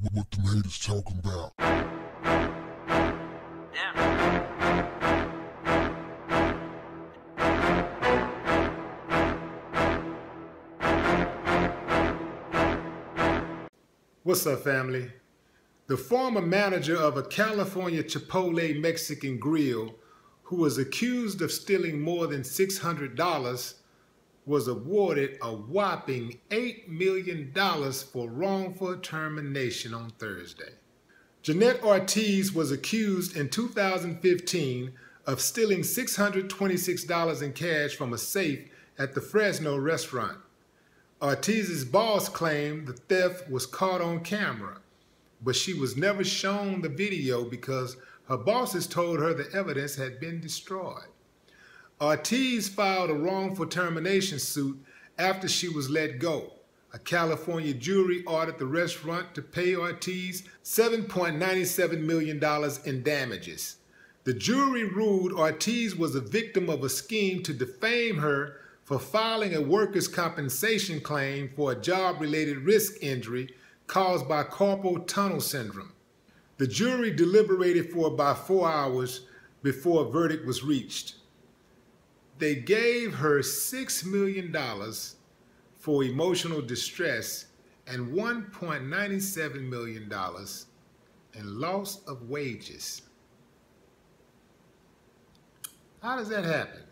What the haters talking about? What's up, family? The former manager of a California Chipotle Mexican grill who was accused of stealing more than $600 was awarded a whopping $8 million for wrongful termination on Thursday. Jeanette Ortiz was accused in 2015 of stealing $626 in cash from a safe at the Fresno restaurant. Ortiz's boss claimed the theft was caught on camera, but she was never shown the video because her bosses told her the evidence had been destroyed. Ortiz filed a wrongful termination suit after she was let go. A California jury ordered the restaurant to pay Ortiz $7.97 million in damages. The jury ruled Ortiz was a victim of a scheme to defame her for filing a workers' compensation claim for a job related risk injury caused by carpal tunnel syndrome. The jury deliberated for about four hours before a verdict was reached. They gave her $6 million for emotional distress and $1.97 million in loss of wages. How does that happen?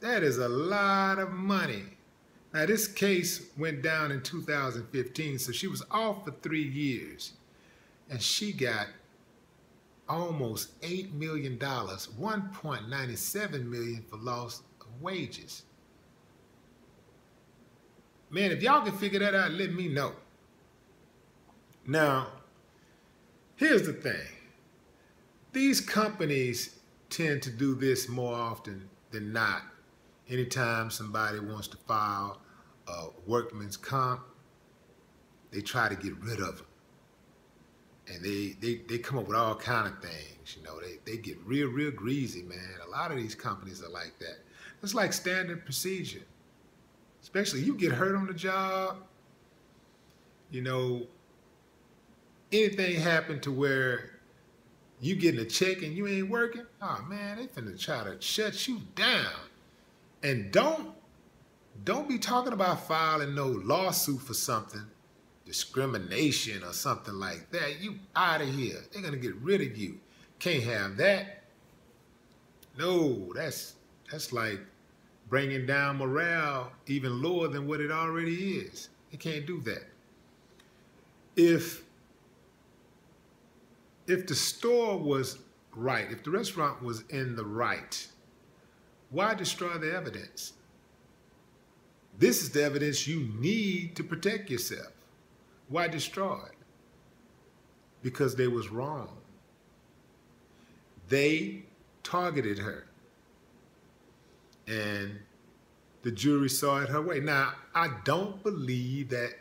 That is a lot of money. Now, this case went down in 2015, so she was off for three years. And she got almost $8 million, 1.97 million for loss of wages. Man, if y'all can figure that out, let me know. Now, here's the thing. These companies tend to do this more often than not. Anytime somebody wants to file a workman's comp, they try to get rid of them and they, they, they come up with all kind of things. You know, they, they get real, real greasy, man. A lot of these companies are like that. It's like standard procedure. Especially you get hurt on the job, you know, anything happen to where you getting a check and you ain't working, oh man, they finna try to shut you down. And don't don't be talking about filing no lawsuit for something discrimination or something like that, you out of here. They're gonna get rid of you. Can't have that. No, that's that's like bringing down morale even lower than what it already is. You can't do that. If if the store was right, if the restaurant was in the right, why destroy the evidence? This is the evidence you need to protect yourself. Why destroyed? Because they was wrong. They targeted her. And the jury saw it her way. Now, I don't believe that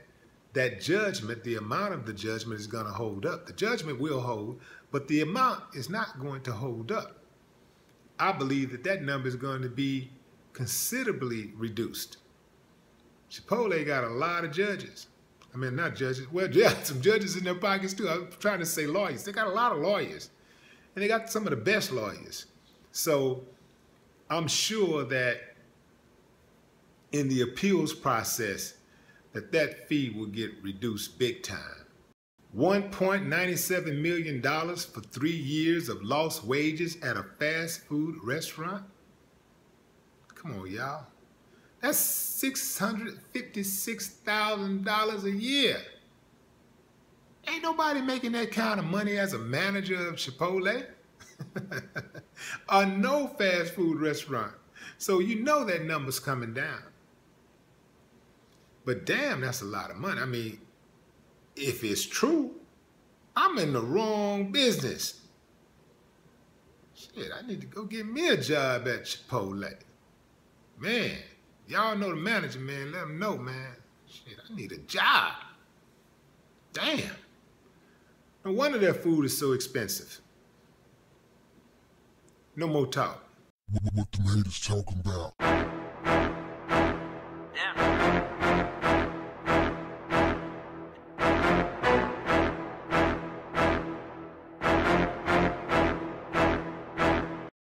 that judgment, the amount of the judgment is going to hold up. The judgment will hold, but the amount is not going to hold up. I believe that that number is going to be considerably reduced. Chipotle got a lot of judges. I mean, not judges. Well, yeah, some judges in their pockets too. I'm trying to say lawyers. They got a lot of lawyers, and they got some of the best lawyers. So I'm sure that in the appeals process, that that fee will get reduced big time. $1.97 million for three years of lost wages at a fast food restaurant? Come on, y'all. That's $656,000 a year. Ain't nobody making that kind of money as a manager of Chipotle or no fast food restaurant. So you know that number's coming down. But damn, that's a lot of money. I mean, if it's true, I'm in the wrong business. Shit, I need to go get me a job at Chipotle. Man. Y'all know the manager, man. Let him know, man. Shit, I need a job. Damn. No wonder their food is so expensive. No more talk. What, what the haters talking about?